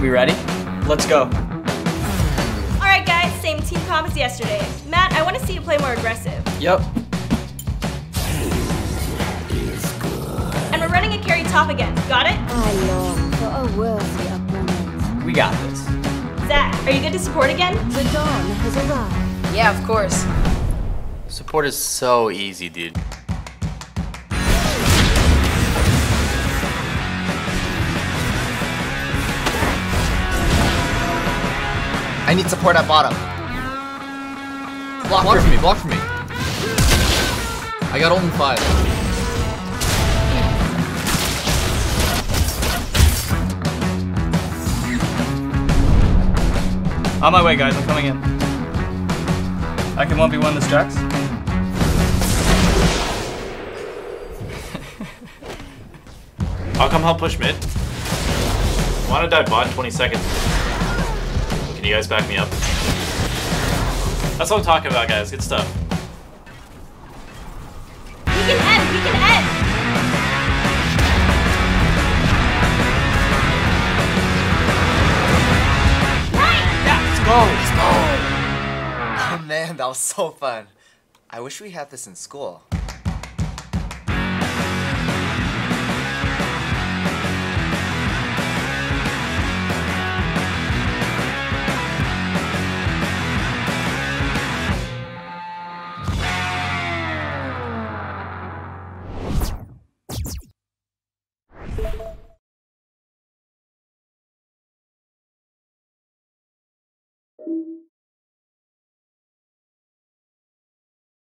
We ready? Let's go. Alright guys, same team comp as yesterday. Matt, I want to see you play more aggressive. Yep. And we're running a carry top again. Got it? I long for a worthy opponent. We got this. Zach, are you good to support again? The dawn has arrived. Yeah, of course. Support is so easy, dude. I need support at bottom. Block, block for me, block for me. I got only five. On my way, guys. I'm coming in. I can 1v1 this Jax. I'll come help push mid. Wanna dive bot in 20 seconds. Can you guys back me up? That's what I'm talking about, guys. Good stuff. We can end, we can end! Let's go! Let's go! Oh man, that was so fun. I wish we had this in school.